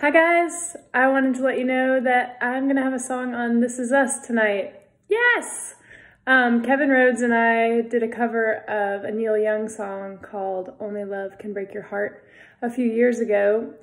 Hi guys, I wanted to let you know that I'm gonna have a song on This Is Us tonight. Yes! Um, Kevin Rhodes and I did a cover of a Neil Young song called Only Love Can Break Your Heart a few years ago,